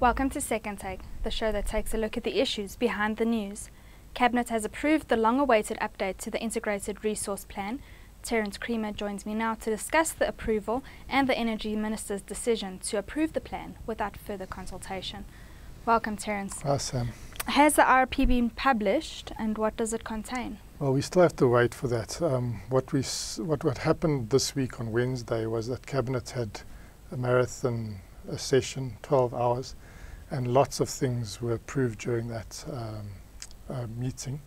Welcome to Second Take, the show that takes a look at the issues behind the news. Cabinet has approved the long awaited update to the Integrated Resource Plan. Terence Creamer joins me now to discuss the approval and the Energy Minister's decision to approve the plan without further consultation. Welcome, Terence. Hi, Sam. Has the RP been published and what does it contain? Well, we still have to wait for that. Um, what, we what, what happened this week on Wednesday was that Cabinet had a marathon a session, 12 hours, and lots of things were approved during that um, uh, meeting,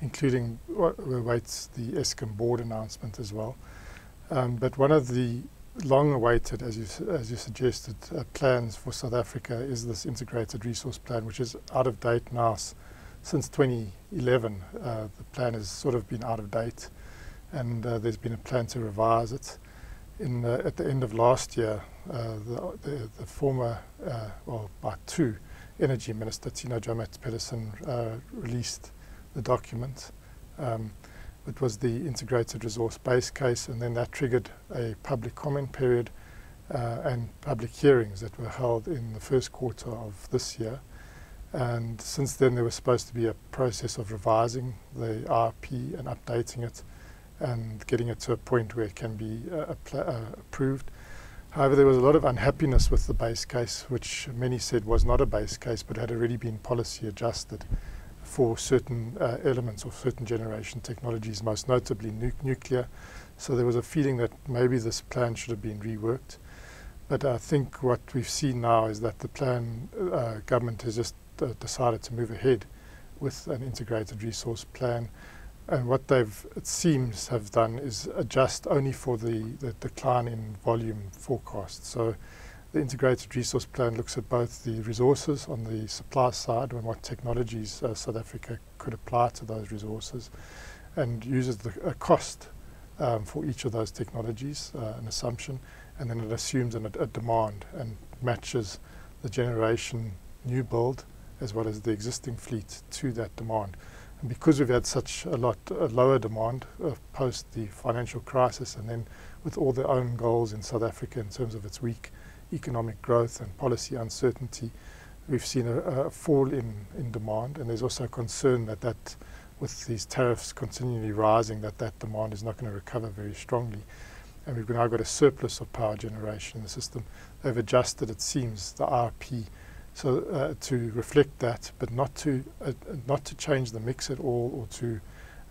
including what awaits the Eskom board announcement as well. Um, but one of the long-awaited, as you as you suggested, uh, plans for South Africa is this integrated resource plan, which is out of date now since 2011. Uh, the plan has sort of been out of date, and uh, there's been a plan to revise it. In at the end of last year, uh, the, the, the, former, uh, well, by two, Energy Minister Tina Joemat-Pettersson uh, released the document. Um, it was the integrated resource base case, and then that triggered a public comment period uh, and public hearings that were held in the first quarter of this year. And since then, there was supposed to be a process of revising the RP and updating it and getting it to a point where it can be uh, uh, approved. However, there was a lot of unhappiness with the base case, which many said was not a base case but had already been policy adjusted for certain uh, elements or certain generation technologies, most notably nu nuclear. So there was a feeling that maybe this plan should have been reworked. But I think what we've seen now is that the plan, uh, government has just uh, decided to move ahead with an integrated resource plan and what they've, it seems, have done is adjust only for the, the decline in volume forecast. So the integrated resource plan looks at both the resources on the supply side and what technologies uh, South Africa could apply to those resources and uses the, a cost um, for each of those technologies, uh, an assumption, and then it assumes an, a demand and matches the generation new build as well as the existing fleet to that demand. And because we've had such a lot a lower demand uh, post the financial crisis, and then with all the own goals in South Africa in terms of its weak economic growth and policy uncertainty, we've seen a, a fall in, in demand. And there's also concern that that, with these tariffs continually rising, that that demand is not going to recover very strongly. And we've now got a surplus of power generation in the system. They've adjusted, it seems, the RP so uh, to reflect that, but not to uh, not to change the mix at all, or to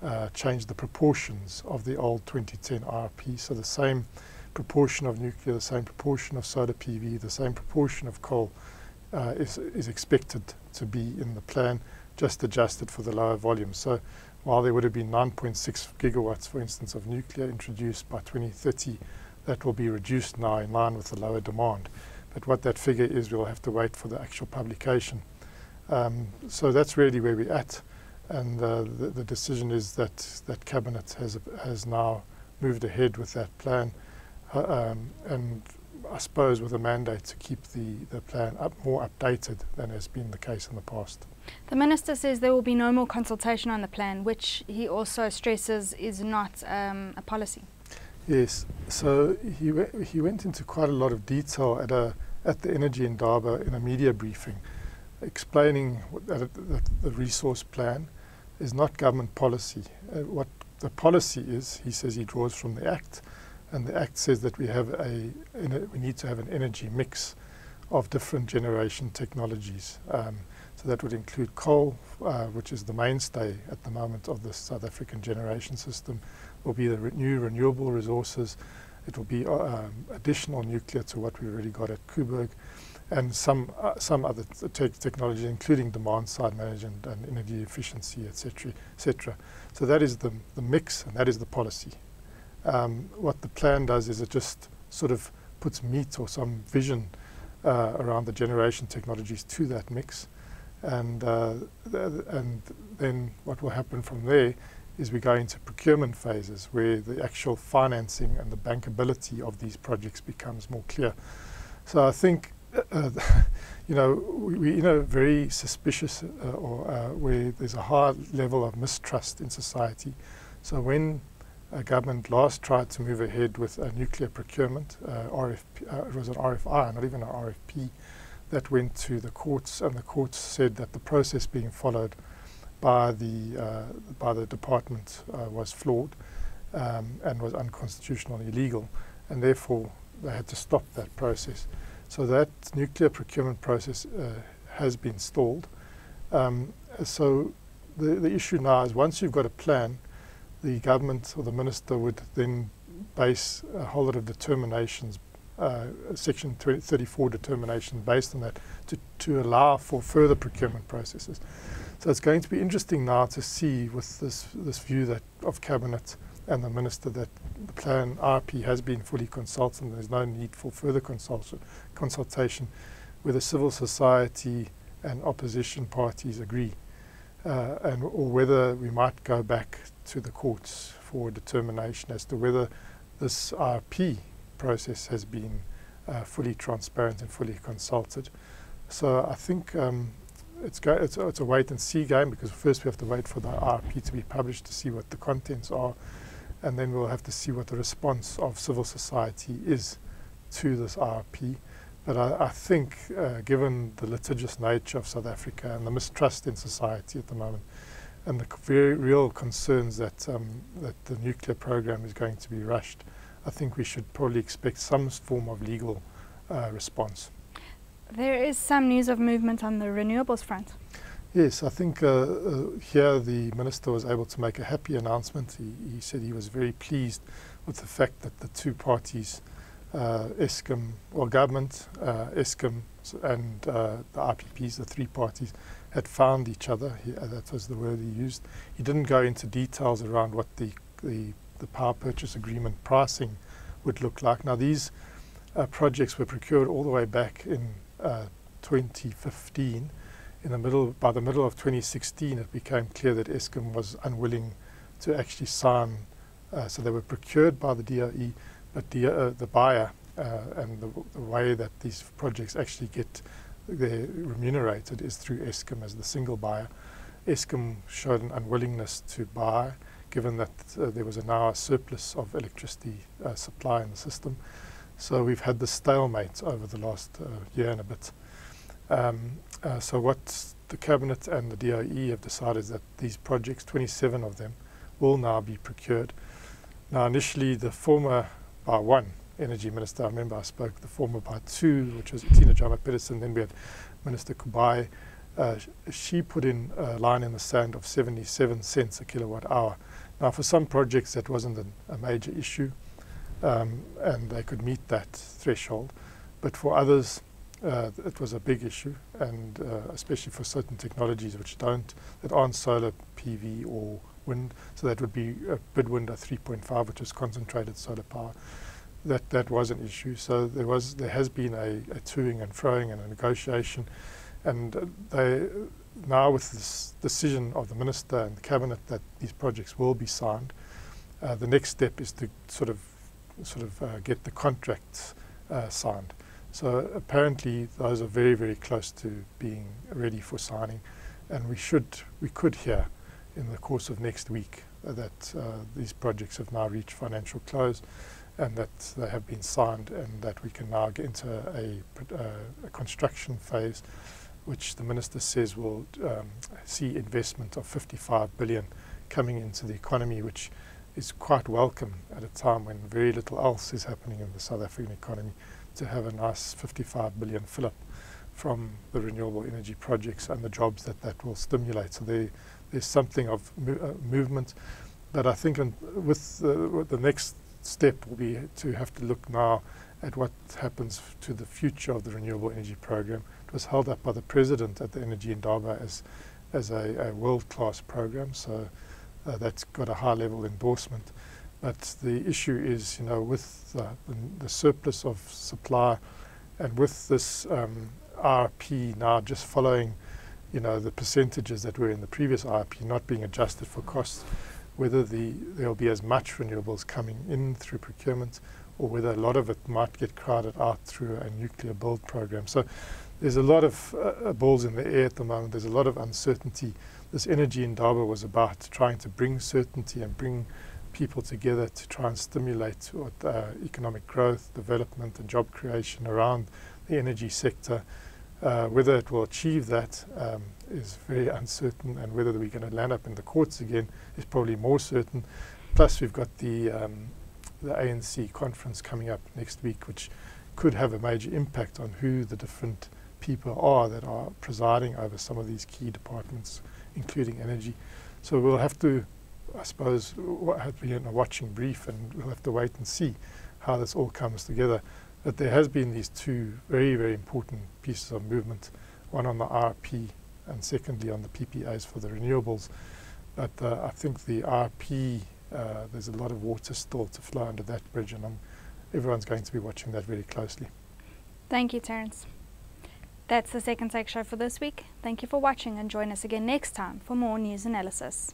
uh, change the proportions of the old 2010 RP. So the same proportion of nuclear, the same proportion of solar PV, the same proportion of coal uh, is is expected to be in the plan, just adjusted for the lower volume. So while there would have been 9.6 gigawatts, for instance, of nuclear introduced by 2030, that will be reduced now in line with the lower demand. But what that figure is, we'll have to wait for the actual publication. Um, so that's really where we're at. And uh, the, the, decision is that, that Cabinet has, has now moved ahead with that plan. Uh, um, and I suppose with a mandate to keep the, the plan up, more updated than has been the case in the past. The Minister says there will be no more consultation on the plan, which he also stresses is not um, a policy. Yes, so he, he went into quite a lot of detail at a at the Energy Indaba in a media briefing, explaining that, the resource plan is not government policy. Uh, what the policy is, he says he draws from the Act, and the Act says that we have a, a we need to have an energy mix of different generation technologies. Um, so that would include coal, uh, which is the mainstay at the moment of the South African generation system, will be the re new renewable resources, it will be uh, um, additional nuclear to what we already got at Koeberg and some uh, some other te technology, including demand side management and energy efficiency, et cetera, et cetera. So that is the the mix, and that is the policy. Um, what the plan does is it just sort of puts meat or some vision uh, around the generation technologies to that mix, and uh, th and then what will happen from there is we go into procurement phases where the actual financing and the bankability of these projects becomes more clear. So I think, uh, you know, we, are in a very suspicious uh, or uh, where there's a high level of mistrust in society. So when a government last tried to move ahead with a nuclear procurement, uh, RFP, uh, it was an RFI, not even an RFP, that went to the courts, and the courts said that the process being followed by the uh, by the department uh, was flawed um, and was unconstitutional illegal, and therefore they had to stop that process. So that nuclear procurement process uh, has been stalled. Um, so the, the issue now is once you've got a plan, the government or the minister would then base a whole lot of determinations, uh, Section 20, 34 determination based on that to, to allow for further procurement processes. So it's going to be interesting now to see with this, this view that of cabinet and the minister that the plan RP has been fully consulted and there's no need for further consultation whether civil society and opposition parties agree uh, and or whether we might go back to the courts for determination as to whether this RP process has been uh, fully transparent and fully consulted. So I think um, it's, it's, it's, a wait and see game because first we have to wait for the RP to be published to see what the contents are and then we'll have to see what the response of civil society is to this RP. But I, I think, uh, given the litigious nature of South Africa and the mistrust in society at the moment, and the very real concerns that um, that the nuclear program is going to be rushed, I think we should probably expect some form of legal uh, response. There is some news of movement on the renewables front. Yes, I think uh, uh, here the minister was able to make a happy announcement. He, he, said he was very pleased with the fact that the two parties, uh, Eskom, well, government, uh, Eskom, and uh, the IPPs, the three parties, had found each other. He, uh, that was the word he used. He didn't go into details around what the, the, the power purchase agreement pricing would look like. Now, these uh, projects were procured all the way back in 2015 in the middle, by the middle of 2016, it became clear that Eskom was unwilling to actually sign. Uh, so they were procured by the DOE, but the, uh, the buyer uh, and the, the, way that these projects actually get remunerated is through Eskom as the single buyer. Eskom showed an unwillingness to buy, given that uh, there was now a surplus of electricity uh, supply in the system. So we've had the stalemate over the last uh, year and a bit. Um, uh, so what the Cabinet and the DOE have decided is that these projects, 27 of them, will now be procured. Now initially the former by one energy minister, I remember I spoke the former by two, which was Tina Joemat-Pettersson, then we had Minister Kubayi. Uh, sh she put in a line in the sand of 77 cents a kilowatt hour. Now for some projects that wasn't an, a major issue um, and they could meet that threshold, but for others uh, it was a big issue, and uh, especially for certain technologies which don't, that aren't solar PV or wind. So that would be a Bid Window 3.5, which is concentrated solar power. That that was an issue. So there was there has been a, a toing and froing and a negotiation, and uh, they now with this decision of the minister and the cabinet that these projects will be signed. Uh, the next step is to sort of sort of uh, get the contracts uh, signed. So apparently those are very, very close to being ready for signing. And we should, we could hear in the course of next week that uh, these projects have now reached financial close and that they have been signed and that we can now get into a, a construction phase which the minister says will um, see investment of 55 billion coming into the economy which is quite welcome at a time when very little else is happening in the South African economy to have a nice 55 billion fill-up from the renewable energy projects and the jobs that that will stimulate. So there, there's something of mo uh, movement. But I think with, with the next step will be to have to look now at what happens to the future of the renewable energy program. It was held up by the president at the Energy Indaba as, as a, a world-class program, so uh, that's got a high-level endorsement. But the issue is, you know, with the, the surplus of supply and with this um, RP now just following, you know, the percentages that were in the previous RP not being adjusted for costs, whether the, there will be as much renewables coming in through procurement or whether a lot of it might get crowded out through a nuclear build program. So there's a lot of uh, balls in the air at the moment. There's a lot of uncertainty. This energy Indaba was about trying to bring certainty and bring people together to try and stimulate uh, economic growth, development and job creation around the energy sector. Uh, whether it will achieve that um, is very uncertain, and whether we're going to land up in the courts again is probably more certain. Plus, we've got the um, the ANC conference coming up next week, which could have a major impact on who the different people are that are presiding over some of these key departments, including energy. So we'll have to, I suppose, have be in a watching brief, and we'll have to wait and see how this all comes together. But there has been these two very, very important pieces of movement, one on the RP and secondly on the PPAs for the renewables. But uh, I think the RP, uh, there's a lot of water still to flow under that bridge, and I'm, everyone's going to be watching that very closely. Thank you, Terence. That's the Second Take Show for this week. Thank you for watching and join us again next time for more news analysis.